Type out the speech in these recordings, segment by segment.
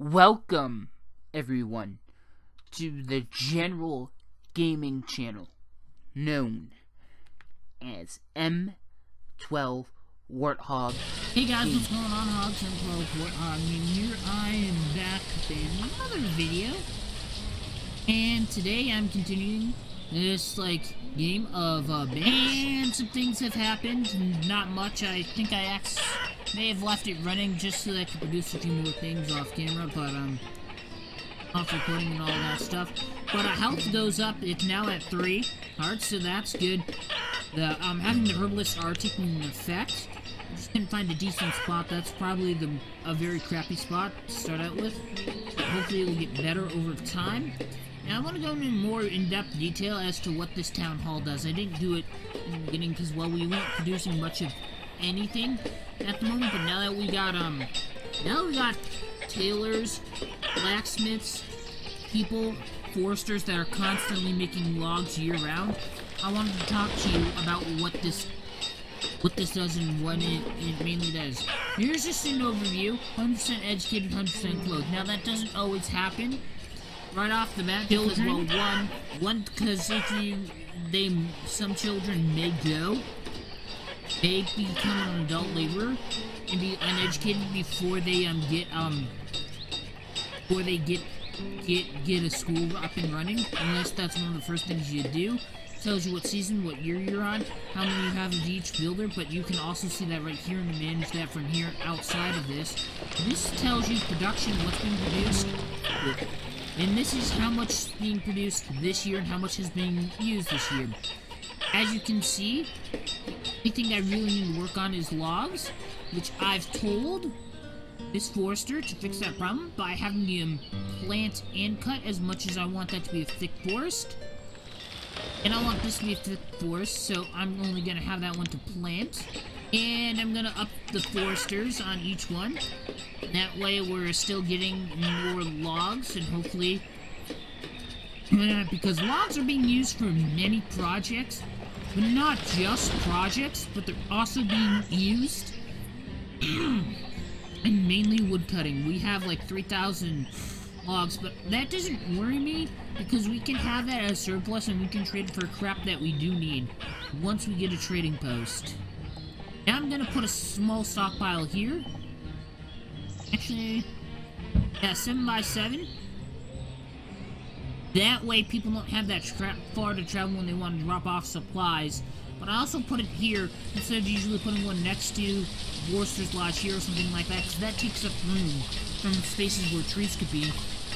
Welcome, everyone, to the general gaming channel known as M12 Warthog. Hey guys, what's going on? Hogs and Pro Warthog, and here I am back with another video. And today I'm continuing this, like, game of uh, and some things have happened. Not much. I think I ax may have left it running just so that I could produce a few more things off camera, but, um, off recording and all that stuff. But uh, health goes up. It's now at 3 hearts, so that's good. The, um, having the herbalists are taking effect. Just couldn't find a decent spot. That's probably the a very crappy spot to start out with. Hopefully it will get better over time. Now I want to go into more in-depth detail as to what this town hall does. I didn't do it in the beginning because, well, we weren't producing much of anything at the moment, but now that we got, um, now we got tailors, blacksmiths, people, foresters that are constantly making logs year-round, I wanted to talk to you about what this what this does and what it, it mainly does. Here's just an overview. 100% educated, 100% clothed. Now that doesn't always happen right off the bat because, well, one, one, because if you, they, some children may go, they become an adult laborer and be uneducated before they, um, get, um, before they get, get, get a school up and running, unless that's one of the first things you do. Tells you what season, what year you're on, how many you have of each builder, but you can also see that right here and manage that from here outside of this. This tells you production, what's been produced, and this is how much is being produced this year and how much is being used this year. As you can see, the thing I really need to work on is logs, which I've told this forester to fix that problem by having him um, plant and cut as much as I want that to be a thick forest. And I want this to be a thick forest, so I'm only going to have that one to plant. And I'm going to up the foresters on each one. That way we're still getting more logs, and hopefully... Uh, because logs are being used for many projects, but not just projects, but they're also being used and mainly wood cutting. We have like 3,000 logs, but that doesn't worry me because we can have that as surplus and we can trade for crap that we do need once we get a trading post. Now I'm gonna put a small stockpile here. Actually, yeah, 7 by 7 That way people don't have that far to travel when they want to drop off supplies. But I also put it here instead of usually putting one next to Forester's Lodge here or something like that, because that takes up room from spaces where trees could be.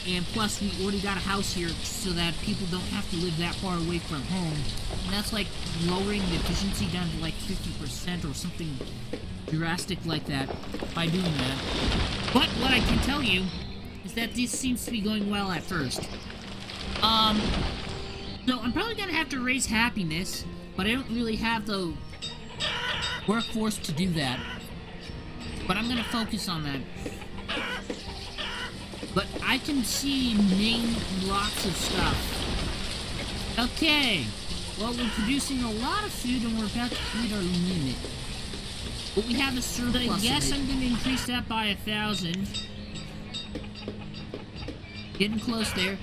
And plus, we already got a house here so that people don't have to live that far away from home. And that's like lowering the efficiency down to like 50% or something drastic like that by doing that. But what I can tell you is that this seems to be going well at first. Um, so I'm probably gonna have to raise happiness, but I don't really have the workforce to do that. But I'm gonna focus on that. But I can see name lots of stuff. Okay. Well, we're producing a lot of food and we're about to hit our limit. But we have a surplus. I guess I'm going to increase that by a thousand. Getting close there.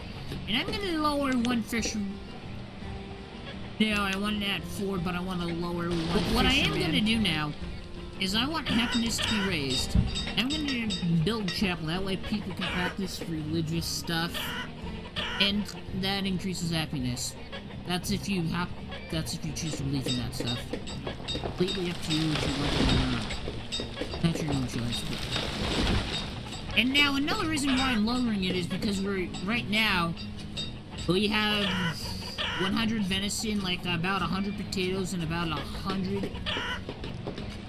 And I'm going to lower one fish. No, I want it at four, but I want to lower one. But what I am going to do now is I want happiness to be raised. I'm gonna build a chapel, that way people can practice religious stuff, and that increases happiness. That's if you have, that's if you choose to believe in that stuff. Completely up to you if you want it or not. That's your own choice. And now another reason why I'm lowering it is because we're, right now, we have 100 venison, like about 100 potatoes, and about 100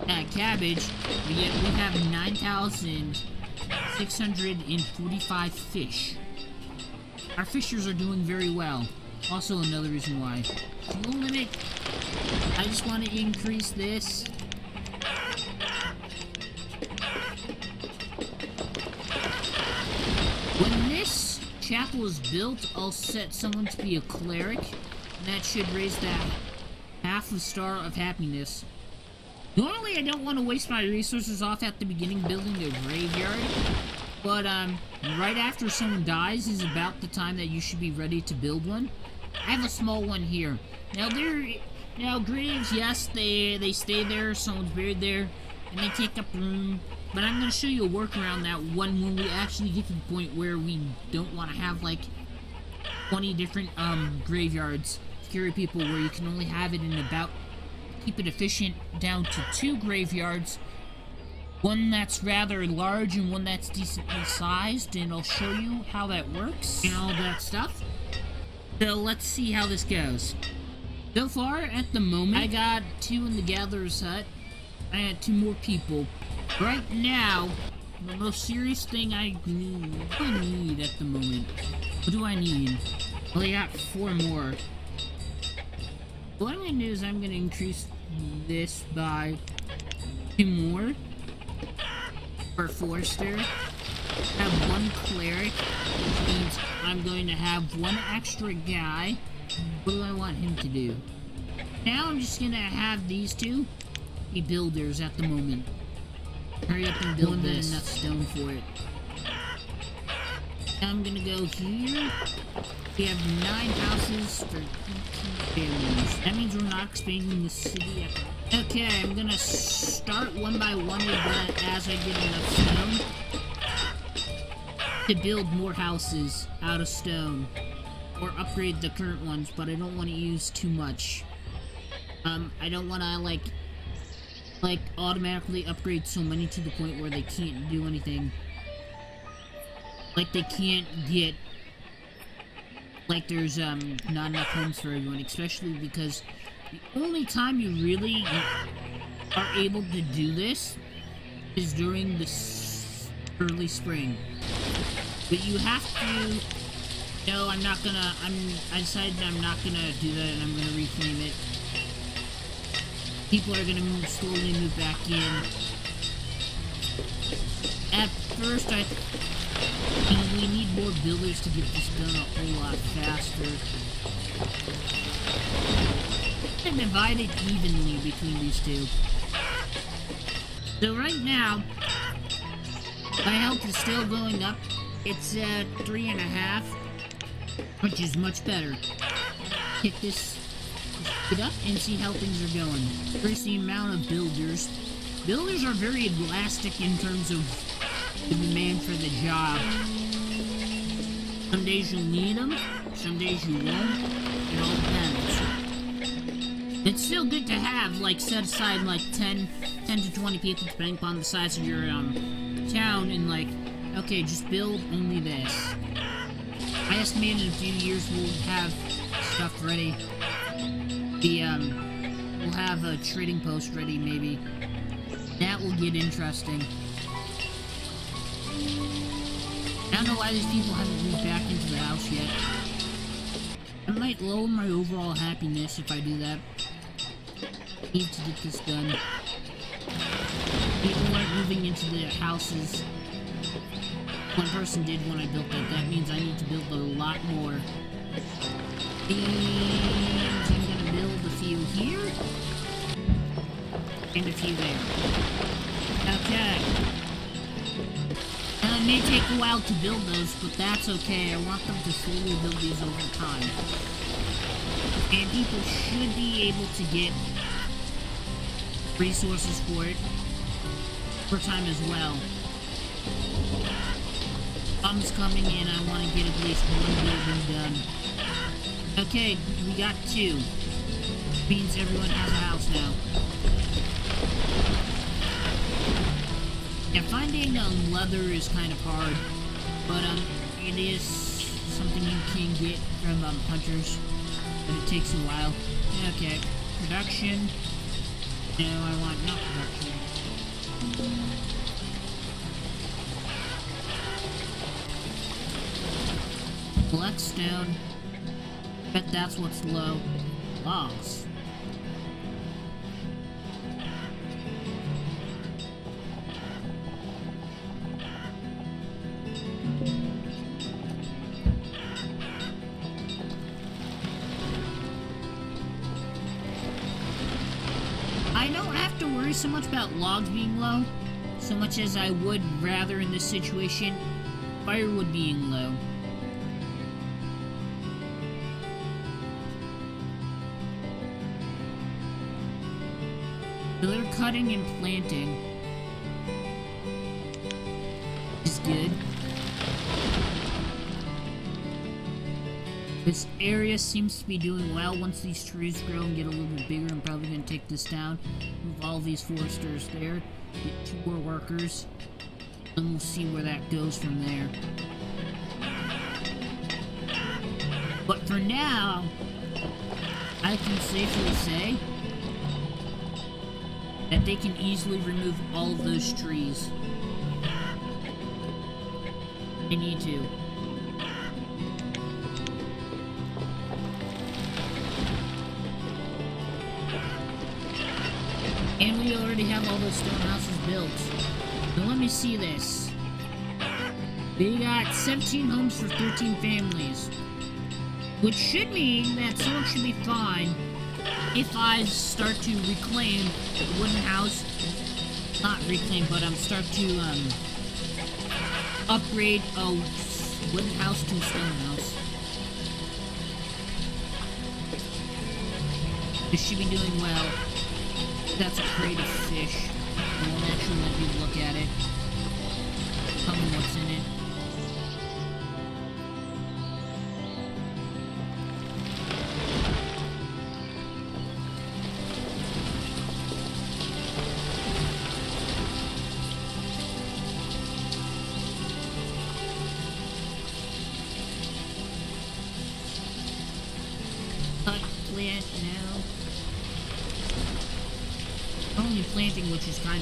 uh, cabbage, we, get, we have 9,645 fish. Our fishers are doing very well. Also another reason why. No limit. I just want to increase this. When this chapel is built, I'll set someone to be a cleric. And that should raise that half a star of happiness. Normally, I don't want to waste my resources off at the beginning building a graveyard. But, um, right after someone dies is about the time that you should be ready to build one. I have a small one here. Now, there... Now, graves, yes, they, they stay there, someone's buried there, and they take up room. But I'm going to show you a workaround that one when we actually get to the point where we don't want to have, like, 20 different, um, graveyards. Scary people where you can only have it in about... Keep it efficient down to two graveyards one that's rather large and one that's decently sized, and I'll show you how that works and all that stuff. So let's see how this goes. So far, at the moment, I got two in the Gatherer's Hut. I had two more people. Right now, the most serious thing I need, I need at the moment. What do I need? Well, I got four more. What I'm to do is I'm to increase this by two more for Forester. Have one cleric, which means I'm going to have one extra guy. What do I want him to do? Now I'm just gonna have these two be builders at the moment. Hurry up and build this. enough stone for it. Now I'm gonna go here. We have nine houses for 18 families. That means we're not expanding the city Okay, I'm gonna start one by one as I get enough stone to build more houses out of stone or upgrade the current ones, but I don't want to use too much. Um, I don't want to, like, like, automatically upgrade so many to the point where they can't do anything. Like, they can't get, like, there's, um, not enough homes for everyone, especially because the only time you really are able to do this is during the early spring. But you have to... No, I'm not gonna... I'm, I decided I'm not gonna do that and I'm gonna reclaim it. People are gonna move, slowly move back in. At first, I... we need more builders to get this done a whole lot faster and divide it evenly between these two. So right now, my health is still going up. It's uh, three and a half, which is much better. Hit this, it up and see how things are going. First, the amount of builders. Builders are very elastic in terms of the demand for the job. Some days you'll need them, some days you won't. It all depends. It's still good to have, like, set aside, like, 10, 10 to 20 people, depending upon the size of your, um, town, and, like, okay, just build only this. I estimate in a few years we'll have stuff ready. The, um, we'll have a trading post ready, maybe. That will get interesting. I don't know why these people haven't moved back into the house yet. I might lower my overall happiness if I do that need to get this done. People aren't moving into their houses. One person did when I built that. That means I need to build a lot more. And I'm gonna build a few here. And a few there. Okay. Now it may take a while to build those, but that's okay. I want them to slowly build these over time. And people should be able to get resources for it. For time as well. Bomb's coming in, I want to get at least one building done. Okay, we got two. Means everyone has a house now. Yeah, finding um, leather is kind of hard, but um, it is something you can get from um, hunters, but it takes a while. Okay, production. No, I want not production. Blackstone. Bet that's what's low. Logs. I don't have to worry so much about logs being low, So much as I would rather in this situation, firewood being low. They're cutting and planting. Is good. This area seems to be doing well. Once these trees grow and get a little bit bigger, I'm probably going to take this down. Move all these foresters there. Get two more workers. And we'll see where that goes from there. But for now, I can safely say that they can easily remove all of those trees. They need to. And we already have all those stone houses built. Now let me see this. We got 17 homes for 13 families. Which should mean that someone should be fine if I start to reclaim the wooden house. Not reclaim, but um, start to um, upgrade a wooden house to a stone house. This should be doing well. That's a creative fish. I won't actually let you look at it. Tell me what's in it.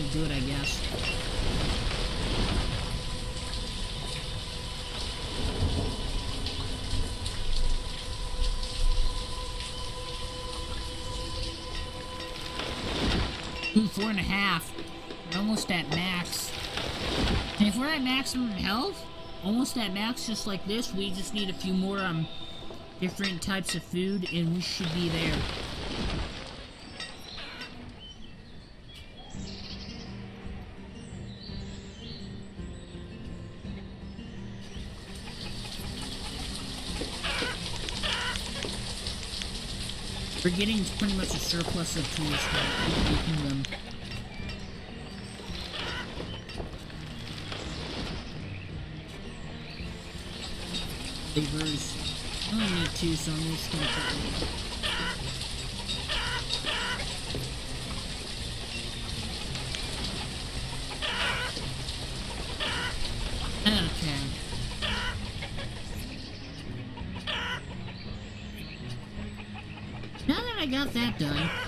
Of good, I guess. Four and a half. We're almost at max. If we're at maximum health, almost at max just like this, we just need a few more um different types of food and we should be there. Getting pretty much a surplus of tools for making them. Laborers. I only need two, so I'm just gonna put them. Okay. Now that I got that done,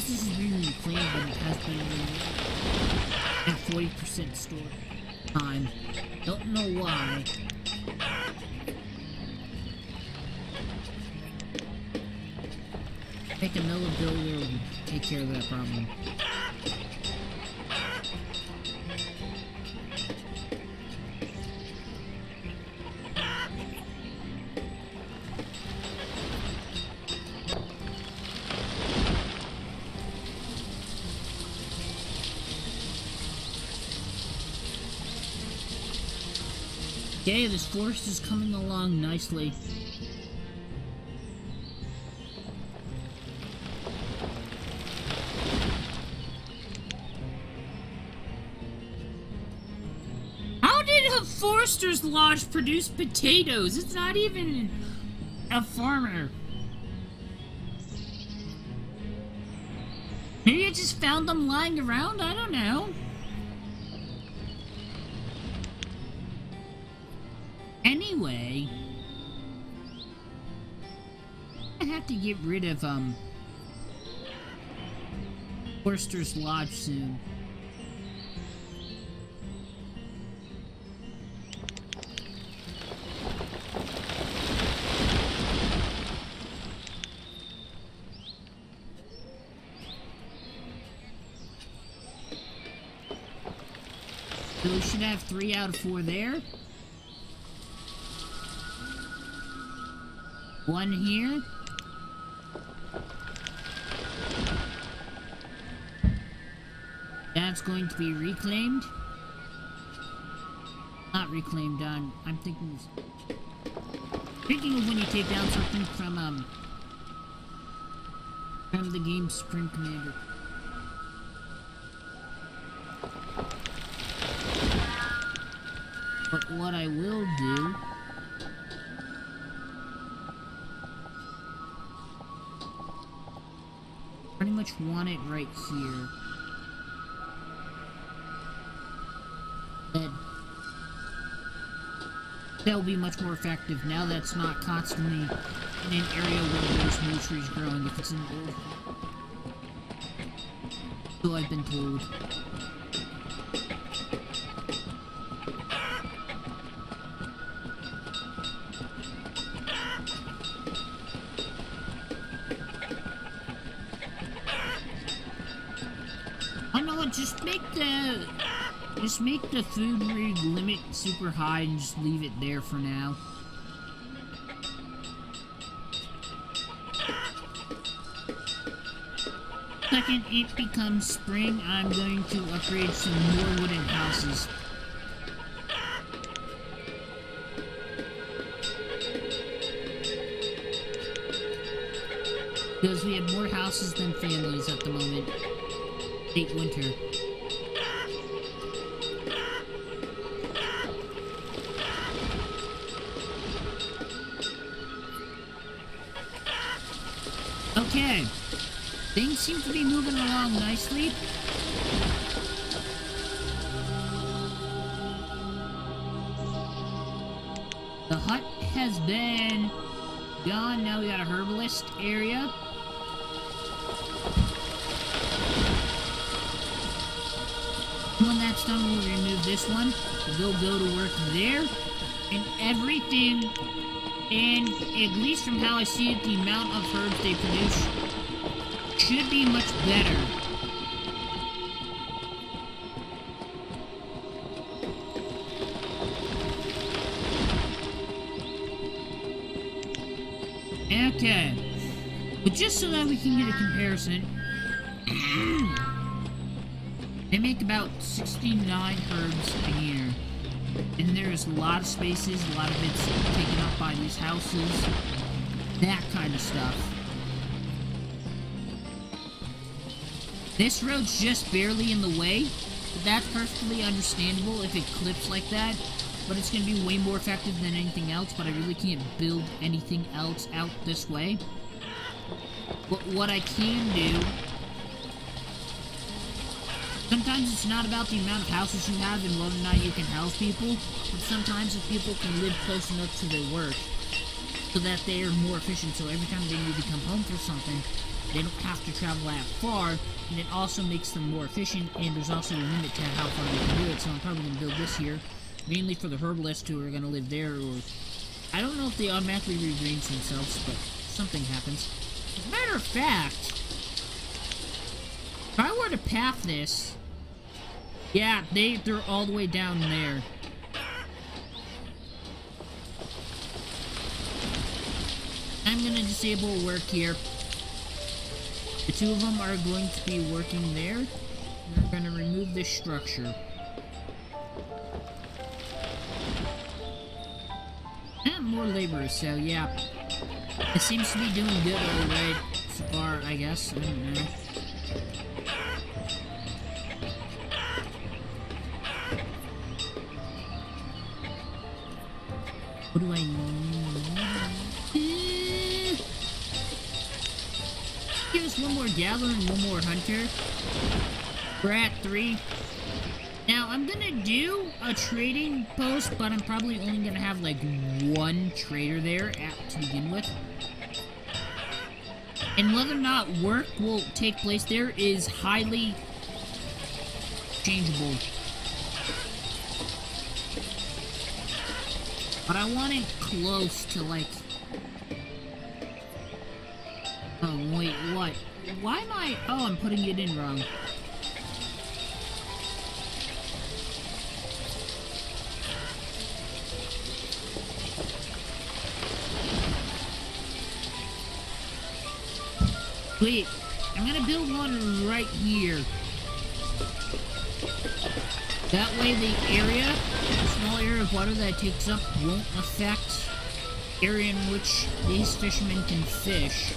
This is really clean, but it has been at 40% store time. Don't know why. Make another builder and take care of that problem. This forest is coming along nicely. How did a forester's lodge produce potatoes? It's not even a farmer. Maybe I just found them lying around? I don't know. Anyway, I have to get rid of, um, Forester's Lodge soon. So we should have three out of four there. One here. That's going to be reclaimed. Not reclaimed, um, I'm thinking... Thinking of when you take down something from, um... From the game's Supreme Commander. But what I will do... much want it right here. That that'll be much more effective now that's not constantly in an area where there's no trees growing if it's in the So I've been told. Just make the just make the food rig limit super high and just leave it there for now. Second it becomes spring, I'm going to upgrade some more wooden houses. Because we have more houses than families at the moment. Winter. Okay. Things seem to be moving along nicely. The hut has been gone. Now we got a herbalist area. Done, we'll remove this one. They'll go to work there. And everything, and at least from how I see it, the amount of herbs they produce should be much better. Okay. But just so that we can get a comparison, they make about 69 herbs a year. And there's a lot of spaces, a lot of it's taken up by these houses, that kind of stuff. This road's just barely in the way, but that's perfectly understandable if it clips like that. But it's going to be way more effective than anything else, but I really can't build anything else out this way. But what I can do... Sometimes it's not about the amount of houses you have and whether or not you can house people, but sometimes if people can live close enough to their work, so that they are more efficient, so every time they need to come home for something, they don't have to travel that far, and it also makes them more efficient, and there's also a limit to how far they can do it, so I'm probably going to build this here, mainly for the herbalists who are going to live there, or... I don't know if they automatically regreens themselves, but something happens. As a matter of fact, if I were to path this... Yeah, they, they're all the way down there. I'm gonna disable work here. The two of them are going to be working there. We're gonna remove this structure. And more laborers, so yeah. It seems to be doing good alright so far, I guess. I We're at three. Now, I'm gonna do a trading post, but I'm probably only gonna have like one trader there at, to begin with. And whether or not work will take place there is highly changeable. But I want it close to like... Oh, wait, what? Why am I... Oh, I'm putting it in wrong. Wait, I'm gonna build one right here. That way the area, the small area of water that takes up won't affect area in which these fishermen can fish.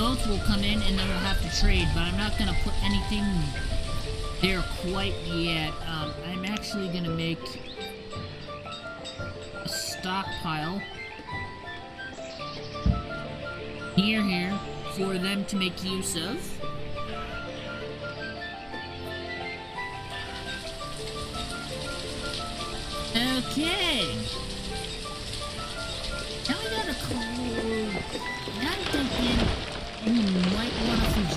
Boats will come in and then we'll have to trade, but I'm not gonna put anything there quite yet. Um, I'm actually gonna make a stockpile near here for them to make use of. Okay.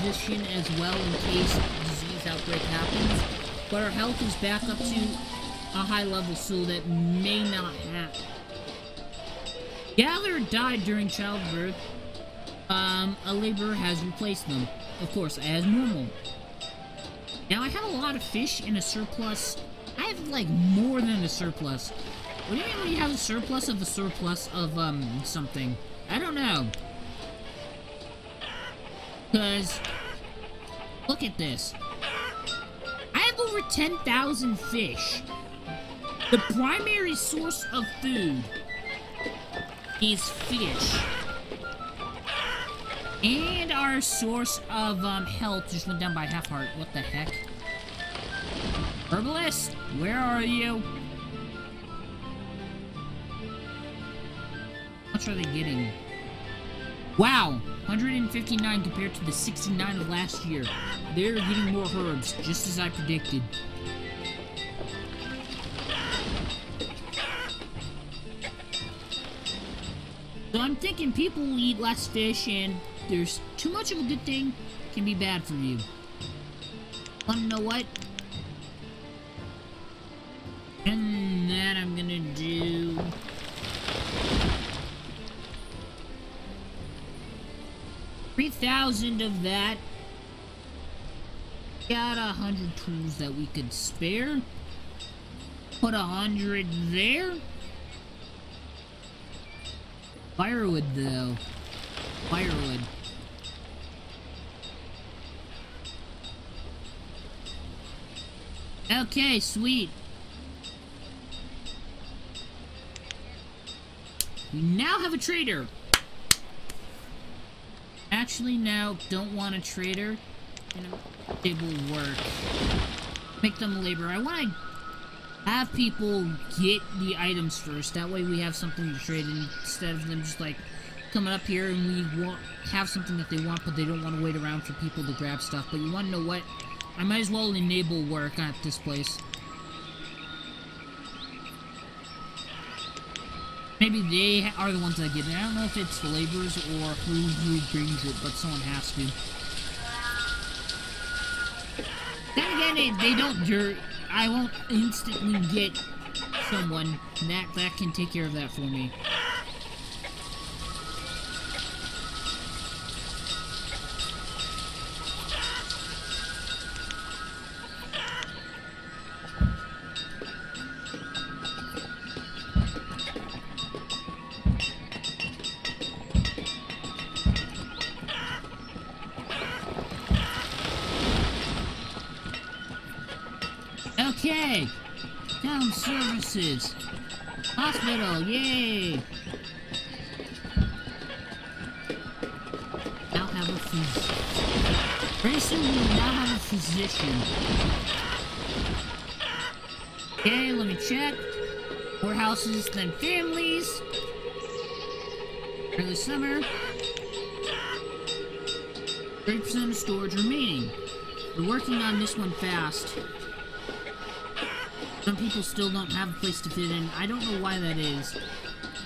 Physician as well in case disease outbreak happens. But our health is back up to a high level so that may not happen. Gather died during childbirth. Um, a laborer has replaced them. Of course, as normal. Now, I have a lot of fish in a surplus. I have, like, more than a surplus. What do you mean when you have a surplus of a surplus of, um, something? I don't know. Because, look at this. I have over 10,000 fish. The primary source of food is fish. And our source of um, health just went down by half heart. What the heck? Herbalist, where are you? How much are they getting? Wow, 159 compared to the 69 of last year. They're getting more herbs, just as I predicted. So I'm thinking people will eat less fish and there's too much of a good thing can be bad for you. Wanna know what? And then I'm gonna do... Three thousand of that. Got a hundred tools that we could spare. Put a hundred there. Firewood, though. Firewood. Okay, sweet. We now have a trader. Actually, now, don't want a trader. It will work. Make them a laborer. I want to have people get the items first. That way we have something to trade instead of them just like coming up here and we want have something that they want but they don't want to wait around for people to grab stuff. But you want to know what? I might as well enable work at this place. Maybe they are the ones that get it. I don't know if it's the laborers or who, who brings it, but someone has to. Then again, they, they don't I won't instantly get someone that that can take care of that for me. More houses than families. Early summer. 30% of storage remaining. We're working on this one fast. Some people still don't have a place to fit in. I don't know why that is.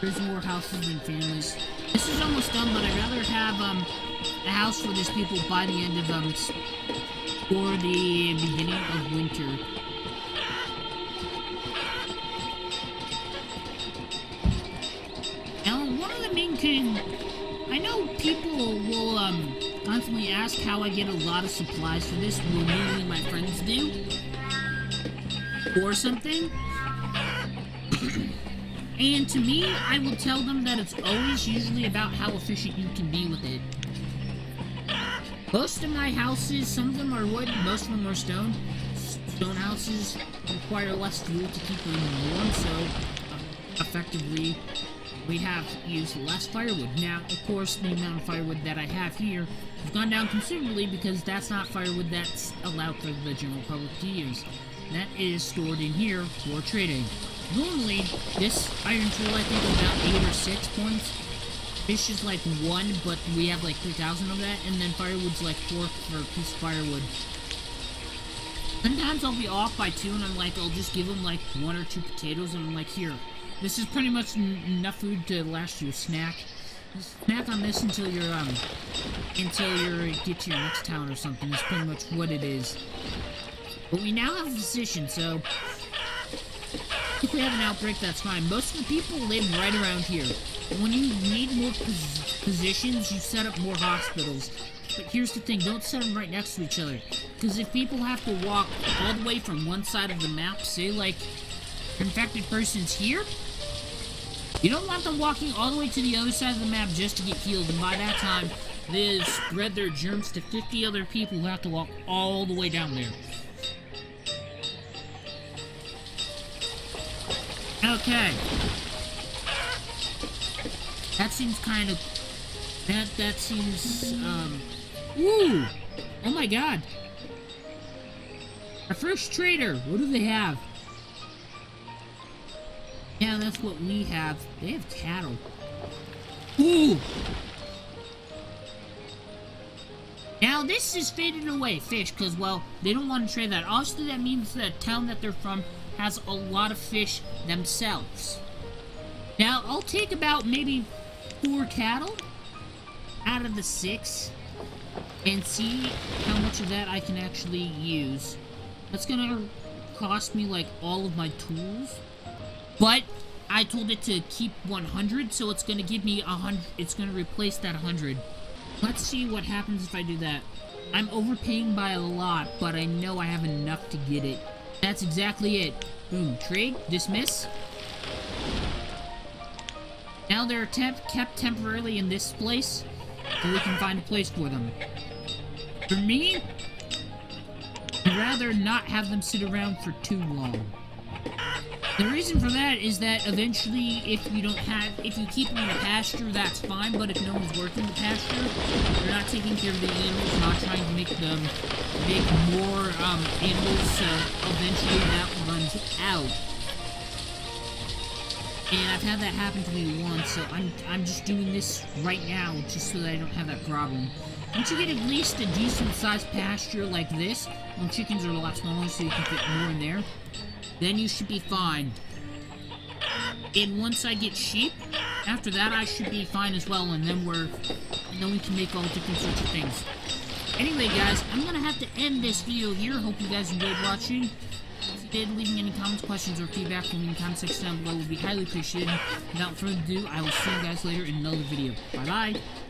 There's more houses than families. This is almost done, but I'd rather have um, a house for these people by the end of um, for the beginning of winter. Ask how I get a lot of supplies for this, well, mainly my friends do, or something. and to me, I will tell them that it's always usually about how efficient you can be with it. Most of my houses, some of them are wood, most of them are stone. Stone houses require less fuel to keep them warm, so uh, effectively we have used less firewood. Now, of course, the amount of firewood that I have here has gone down considerably because that's not firewood that's allowed for the general public to use. That is stored in here for trading. Normally, this iron tool I think is about 8 or 6 points. Fish is like 1, but we have like 3,000 of that, and then firewood's like 4 for a piece of firewood. Sometimes I'll be off by 2, and I'm like, I'll just give them like 1 or 2 potatoes, and I'm like, here, this is pretty much enough food to last you a snack. Snack on this until you're, um, until you get to your next town or something. That's pretty much what it is. But we now have a physician, so if we have an outbreak, that's fine. Most of the people live right around here. When you need more pos physicians, you set up more hospitals. But here's the thing, don't set them right next to each other. Because if people have to walk all the way from one side of the map, say like infected person's here, you don't want them walking all the way to the other side of the map just to get healed, and by that time, they spread their germs to 50 other people who have to walk all the way down there. Okay. That seems kind of... That, that seems, um... Ooh! Oh my god! Our first trader! What do they have? Yeah, that's what we have. They have cattle. Ooh! Now, this is faded away fish, because, well, they don't want to trade that. Obviously, that means the town that they're from has a lot of fish themselves. Now, I'll take about maybe four cattle out of the six and see how much of that I can actually use. That's gonna cost me, like, all of my tools. But I told it to keep 100, so it's going to give me 100. It's going to replace that 100. Let's see what happens if I do that. I'm overpaying by a lot, but I know I have enough to get it. That's exactly it. Boom. Trade. Dismiss. Now they're temp kept temporarily in this place, so we can find a place for them. For me, I'd rather not have them sit around for too long. The reason for that is that eventually, if you don't have, if you keep them in a pasture, that's fine, but if no one's working the pasture, you're not taking care of the animals, not trying to make them, make more, um, animals, so eventually that runs out. And I've had that happen to me once, so I'm, I'm just doing this right now, just so that I don't have that problem. Once you get at least a decent-sized pasture like this, well, chickens are a lot smaller, so you can fit more in there, then you should be fine. And once I get sheep, after that I should be fine as well, and then we're, and then we can make all different sorts of things. Anyway, guys, I'm gonna have to end this video here. Hope you guys enjoyed watching. If you did, leaving any comments, questions, or feedback in the comment section down below would be highly appreciated. Without further ado, I will see you guys later in another video. Bye-bye!